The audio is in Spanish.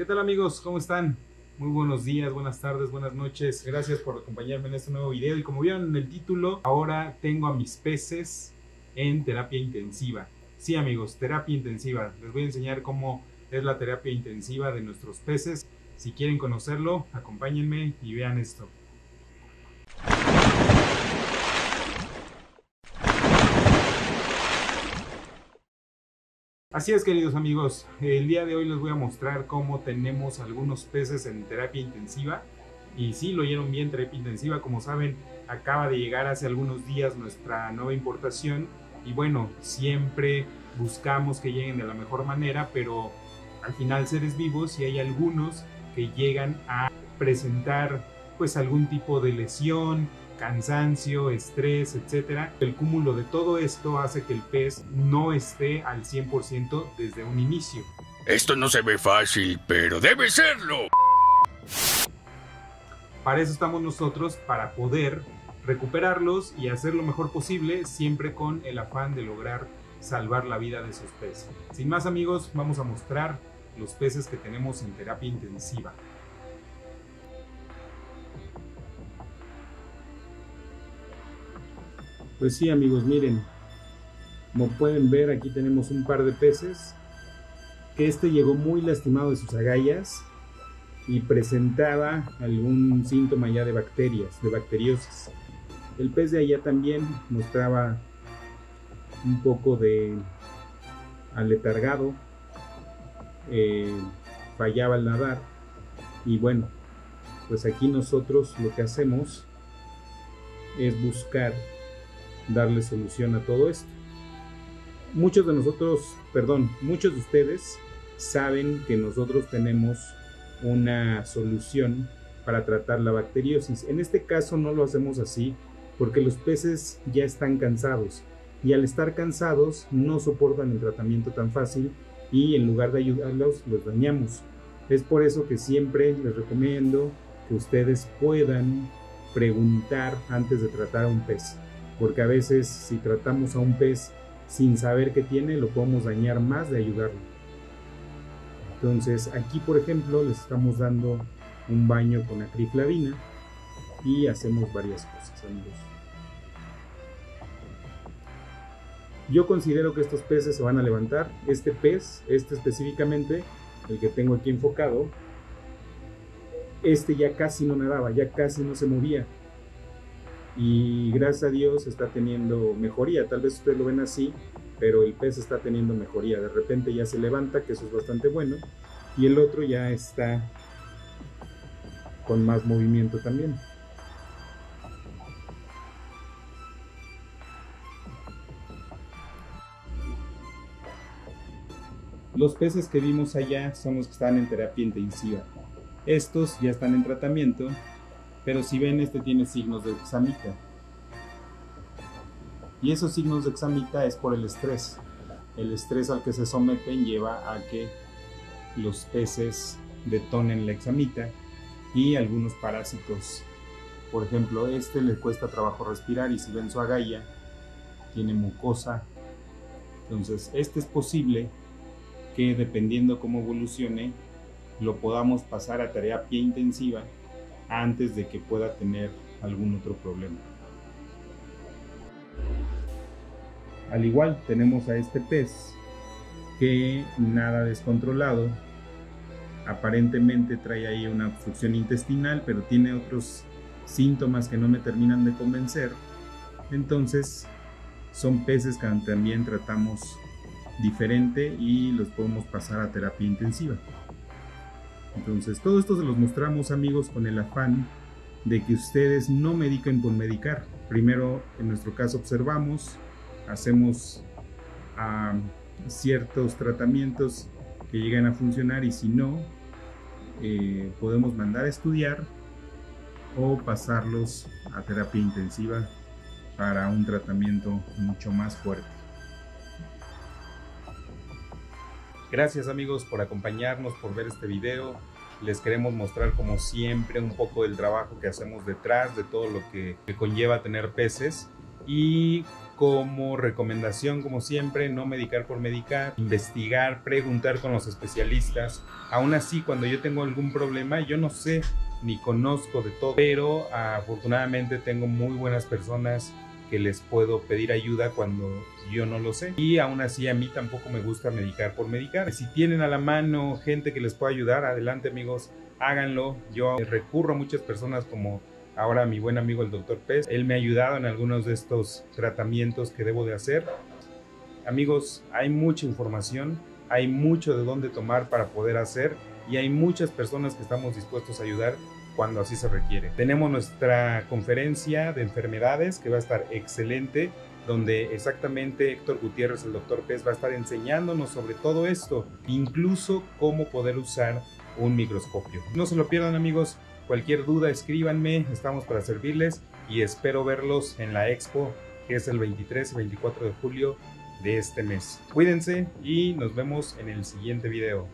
¿Qué tal amigos? ¿Cómo están? Muy buenos días, buenas tardes, buenas noches. Gracias por acompañarme en este nuevo video. Y como vieron en el título, ahora tengo a mis peces en terapia intensiva. Sí amigos, terapia intensiva. Les voy a enseñar cómo es la terapia intensiva de nuestros peces. Si quieren conocerlo, acompáñenme y vean esto. Así es queridos amigos, el día de hoy les voy a mostrar cómo tenemos algunos peces en terapia intensiva. Y sí, lo oyeron bien, terapia intensiva, como saben, acaba de llegar hace algunos días nuestra nueva importación. Y bueno, siempre buscamos que lleguen de la mejor manera, pero al final seres vivos y hay algunos que llegan a presentar pues algún tipo de lesión, cansancio, estrés, etcétera. El cúmulo de todo esto hace que el pez no esté al 100% desde un inicio. Esto no se ve fácil, pero debe serlo. Para eso estamos nosotros, para poder recuperarlos y hacer lo mejor posible, siempre con el afán de lograr salvar la vida de esos peces. Sin más amigos, vamos a mostrar los peces que tenemos en terapia intensiva. Pues sí amigos, miren, como pueden ver aquí tenemos un par de peces, que este llegó muy lastimado de sus agallas y presentaba algún síntoma ya de bacterias, de bacteriosis. El pez de allá también mostraba un poco de aletargado, eh, fallaba al nadar y bueno, pues aquí nosotros lo que hacemos es buscar darle solución a todo esto. Muchos de nosotros, perdón, muchos de ustedes saben que nosotros tenemos una solución para tratar la bacteriosis. En este caso no lo hacemos así porque los peces ya están cansados y al estar cansados no soportan el tratamiento tan fácil y en lugar de ayudarlos los dañamos. Es por eso que siempre les recomiendo que ustedes puedan preguntar antes de tratar a un pez porque a veces si tratamos a un pez sin saber qué tiene, lo podemos dañar más de ayudarlo. Entonces aquí por ejemplo les estamos dando un baño con acriflavina y hacemos varias cosas amigos. Yo considero que estos peces se van a levantar. Este pez, este específicamente, el que tengo aquí enfocado, este ya casi no nadaba, ya casi no se movía y gracias a Dios está teniendo mejoría. Tal vez ustedes lo ven así, pero el pez está teniendo mejoría. De repente ya se levanta, que eso es bastante bueno, y el otro ya está con más movimiento también. Los peces que vimos allá son los que están en terapia intensiva. Estos ya están en tratamiento pero si ven, este tiene signos de examita. Y esos signos de examita es por el estrés. El estrés al que se someten lleva a que los peces detonen la examita y algunos parásitos. Por ejemplo, este le cuesta trabajo respirar y si ven su agalla, tiene mucosa. Entonces, este es posible que dependiendo cómo evolucione, lo podamos pasar a terapia intensiva antes de que pueda tener algún otro problema. Al igual tenemos a este pez que nada descontrolado, aparentemente trae ahí una obstrucción intestinal, pero tiene otros síntomas que no me terminan de convencer. Entonces son peces que también tratamos diferente y los podemos pasar a terapia intensiva. Entonces, todo esto se los mostramos amigos con el afán de que ustedes no mediquen por medicar. Primero, en nuestro caso, observamos, hacemos ah, ciertos tratamientos que llegan a funcionar y si no, eh, podemos mandar a estudiar o pasarlos a terapia intensiva para un tratamiento mucho más fuerte. Gracias amigos por acompañarnos, por ver este video. Les queremos mostrar como siempre un poco del trabajo que hacemos detrás, de todo lo que, conlleva tener peces. Y como recomendación, como siempre, no medicar por medicar, investigar, preguntar con los especialistas. Aún así, cuando yo tengo algún problema, yo no sé ni conozco de todo, pero afortunadamente tengo muy buenas personas que les puedo pedir ayuda cuando yo no lo sé. Y aún así a mí tampoco me gusta medicar por medicar. Si tienen a la mano gente que les pueda ayudar, adelante amigos, háganlo. Yo recurro a muchas personas como ahora mi buen amigo el doctor Pez. Él me ha ayudado en algunos de estos tratamientos que debo de hacer. Amigos, hay mucha información, hay mucho de dónde tomar para poder hacer y hay muchas personas que estamos dispuestos a ayudar cuando así se requiere. Tenemos nuestra conferencia de enfermedades que va a estar excelente, donde exactamente Héctor Gutiérrez, el doctor Pez, va a estar enseñándonos sobre todo esto, incluso cómo poder usar un microscopio. No se lo pierdan amigos, cualquier duda escríbanme, estamos para servirles y espero verlos en la expo que es el 23 y 24 de julio de este mes. Cuídense y nos vemos en el siguiente video.